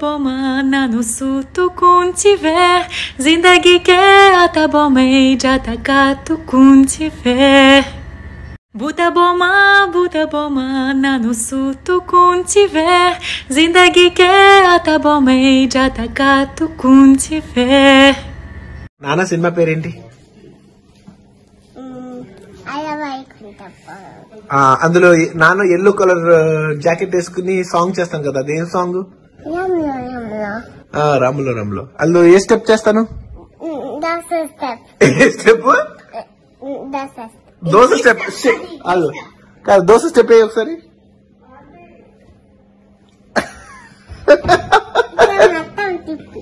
boma nanu sutu kun tiver Zindagi ke ata boma e jata katu kun tiver Buta boma, buta boma nanu sutu kun tiver Zindagi ke ata boma e jata katu kun tiver నాన్న cinema పేరేంటి అలా వైకుంఠం ఆ, అందులో నాన్న yellow colour jacket వేసుకుని song చేస్తాం కదా అదేం సాంగ్ రాములో రాములో. అందులో ఏ స్టెప్ చేస్తాను? Step dosa step Allu. కాదు దోశ స్టెప్ ఏ ఒకసారి? మొత్తం తిప్పి